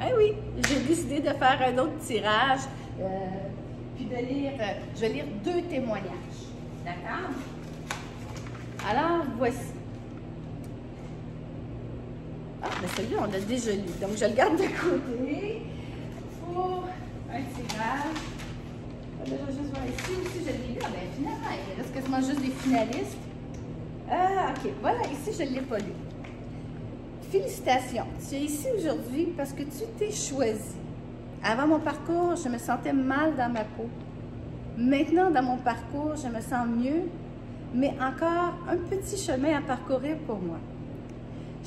Eh oui, j'ai décidé de faire un autre tirage, euh, puis de lire, euh, je vais lire deux témoignages. D'accord? Alors, voici. Ah, mais celui-là, on l'a déjà lu, donc je le garde de côté pour un tirage. Je vais juste voir ici aussi, je l'ai lu. Ah, ben finalement, il reste quasiment juste des finalistes. Ah, ok, voilà, ici, je ne l'ai pas lu. Félicitations, tu es ici aujourd'hui parce que tu t'es choisi. Avant mon parcours, je me sentais mal dans ma peau. Maintenant, dans mon parcours, je me sens mieux, mais encore un petit chemin à parcourir pour moi.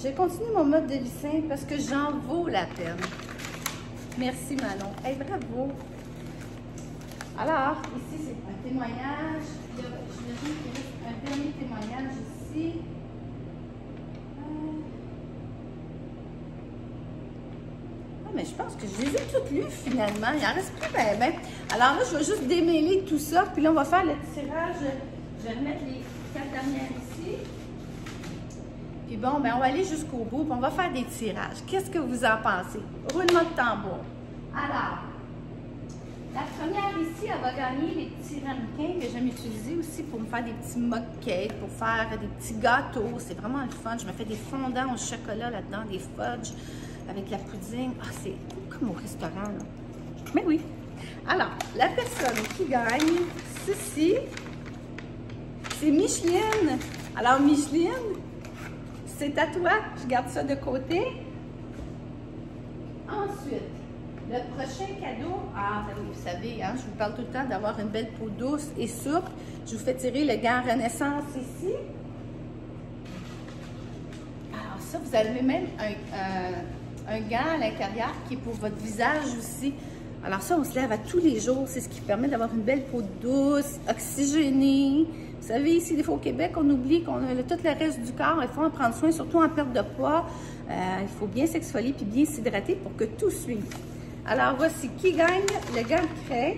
J'ai continué mon mode de vie sain parce que j'en vaux la peine. Merci Manon. Hey, bravo! Alors, ici, c'est un témoignage. Je qu'il y a un dernier témoignage ici. Mais je pense que je les ai toutes lues finalement. Il en reste plus ben, ben. Alors là, je vais juste démêler tout ça. Puis là, on va faire le tirage. Je vais remettre les quatre dernières ici. Puis bon, ben, on va aller jusqu'au bout. Puis on va faire des tirages. Qu'est-ce que vous en pensez? Roulement de tambour. Alors, la première ici, elle va gagner les petits ramequins que j'aime utiliser aussi pour me faire des petits cakes, pour faire des petits gâteaux. C'est vraiment le fun. Je me fais des fondants au chocolat là-dedans, des fudge avec la pudding. Ah, c'est comme au restaurant, là. Mais oui. Alors, la personne qui gagne ceci, c'est Micheline. Alors, Micheline, c'est à toi. Je garde ça de côté. Ensuite, le prochain cadeau, ah, ben vous savez, hein, je vous parle tout le temps d'avoir une belle peau douce et souple. Je vous fais tirer le gant Renaissance ici. Alors ça, vous avez même un, un gant à l'intérieur qui est pour votre visage aussi. Alors ça, on se lève à tous les jours. C'est ce qui permet d'avoir une belle peau douce, oxygénée. Vous savez, ici, des fois au Québec, on oublie qu'on a tout le reste du corps. Il faut en prendre soin, surtout en perte de poids. Euh, il faut bien s'exfolier puis bien s'hydrater pour que tout suive. Alors, voici qui gagne le gant de craie.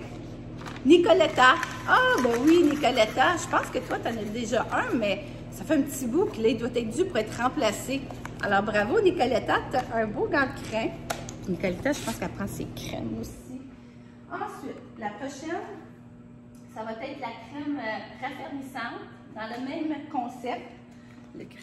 Nicoletta. Ah, ben oui, Nicoletta. Je pense que toi, tu en as déjà un, mais ça fait un petit bout, puis là, il doit être dû pour être remplacé. Alors, bravo, Nicoletta. Tu as un beau gant de craie. Nicoletta, je pense qu'elle prend ses crèmes aussi. Ensuite, la prochaine, ça va être la crème euh, raffermissante dans le même concept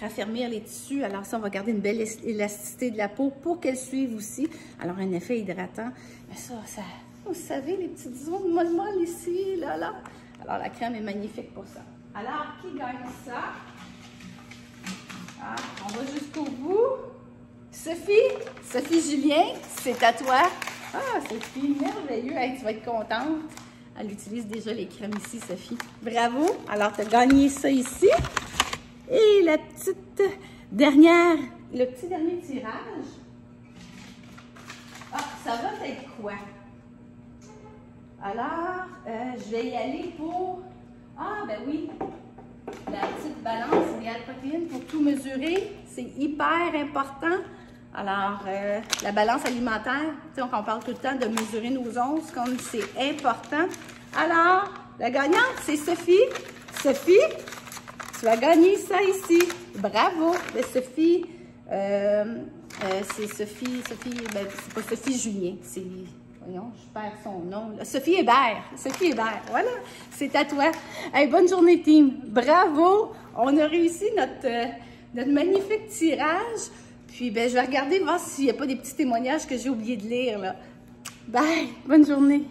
raffermir les tissus. Alors ça, on va garder une belle élasticité de la peau pour qu'elle suive aussi. Alors un effet hydratant. Mais ça, ça vous savez, les petites zones molles ici, là, là. Alors la crème est magnifique pour ça. Alors, qui gagne ça? Sophie, Julien, c'est à toi. Ah, Sophie, merveilleux. tu vas être contente. Elle utilise déjà les crèmes ici, Sophie. Bravo. Alors, tu as gagné ça ici. Et la petite dernière, le petit dernier tirage. Ah, ça va être quoi? Alors, euh, je vais y aller pour... Ah, ben oui, la petite balance idéale protéine pour tout mesurer. C'est hyper important. Alors, euh, la balance alimentaire, on parle tout le temps de mesurer nos onces, comme c'est important. Alors, la gagnante, c'est Sophie. Sophie, tu as gagné ça ici. Bravo, ben, Sophie. Euh, euh, c'est Sophie, Sophie, ben, c'est pas Sophie Julien, c'est, voyons, je perds son nom. Sophie Hébert, Sophie Hébert, voilà, c'est à toi. Hey, bonne journée, team. Bravo, on a réussi notre, notre magnifique tirage. Puis, ben, je vais regarder, voir s'il n'y a pas des petits témoignages que j'ai oublié de lire, là. Bye, bonne journée.